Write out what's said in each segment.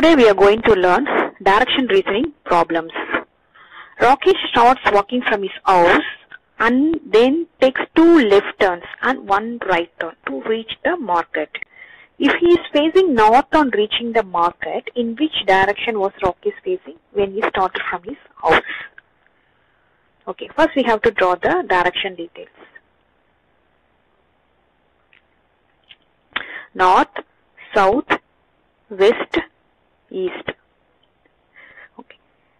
Today we are going to learn direction reasoning problems. Rocky starts walking from his house and then takes two left turns and one right turn to reach the market. If he is facing north on reaching the market, in which direction was Rocky facing when he started from his house? Okay, first we have to draw the direction details. North, south, west, east. Okay.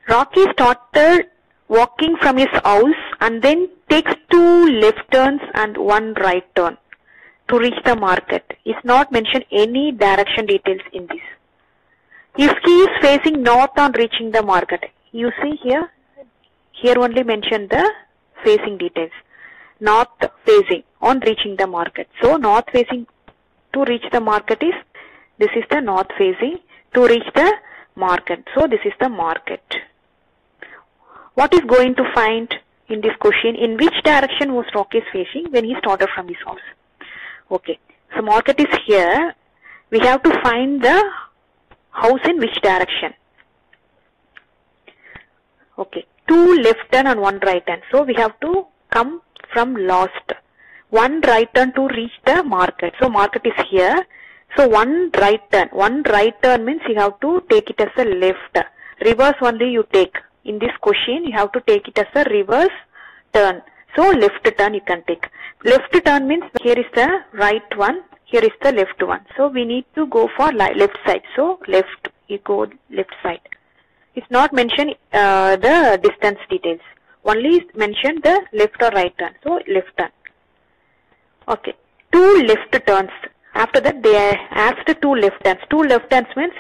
Rocky started walking from his house and then takes two left turns and one right turn to reach the market. Is not mentioned any direction details in this. If he is facing north on reaching the market, you see here, here only mention the facing details. North facing on reaching the market. So north facing to reach the market is, this is the north facing to reach the market. So this is the market. What is going to find in this question? In which direction was Rocky facing when he started from his house? Okay. So market is here. We have to find the house in which direction? Okay. Two left turn and one right turn. So we have to come from last. One right turn to reach the market. So market is here. So one right turn. One right turn means you have to take it as a left. Reverse only you take. In this question you have to take it as a reverse turn. So left turn you can take. Left turn means here is the right one. Here is the left one. So we need to go for left side. So left you go left side. It's not mentioned uh, the distance details. Only mentioned the left or right turn. So left turn. Okay. Two left turns. After that they asked two left turns. Two left turns means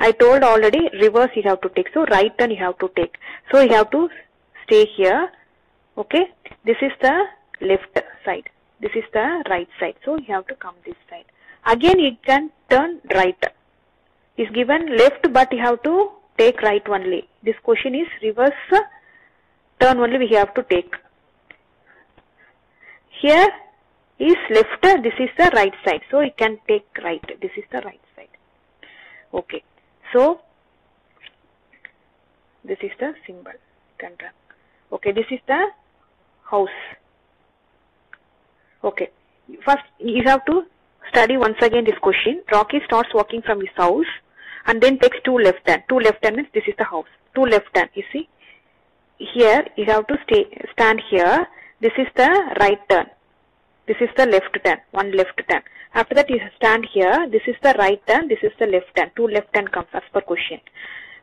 I told already reverse you have to take. So right turn you have to take. So you have to stay here. Okay. This is the left side. This is the right side. So you have to come this side. Again you can turn right. Is given left but you have to take right only. This question is reverse turn only we have to take. Here is left, this is the right side. So you can take right. This is the right side. Okay. So this is the symbol. Okay, this is the house. Okay. First you have to study once again this question. Rocky starts walking from his house and then takes two left turn. Two left turn means this is the house. Two left turn. You see? Here you have to stay stand here. This is the right turn. This is the left turn. One left turn. After that you stand here. This is the right turn. This is the left turn. Two left turn comes as per question.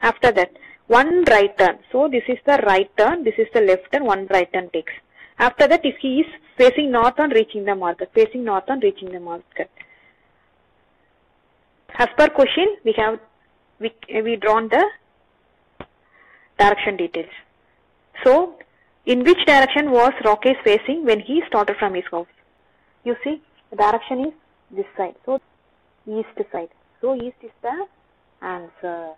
After that one right turn. So this is the right turn. This is the left turn. One right turn takes. After that if he is facing north on reaching the market. Facing north on reaching the market. As per question we have we, we drawn the direction details. So in which direction was Rocky facing when he started from his house? You see the direction is this side. So east side. So east is the answer.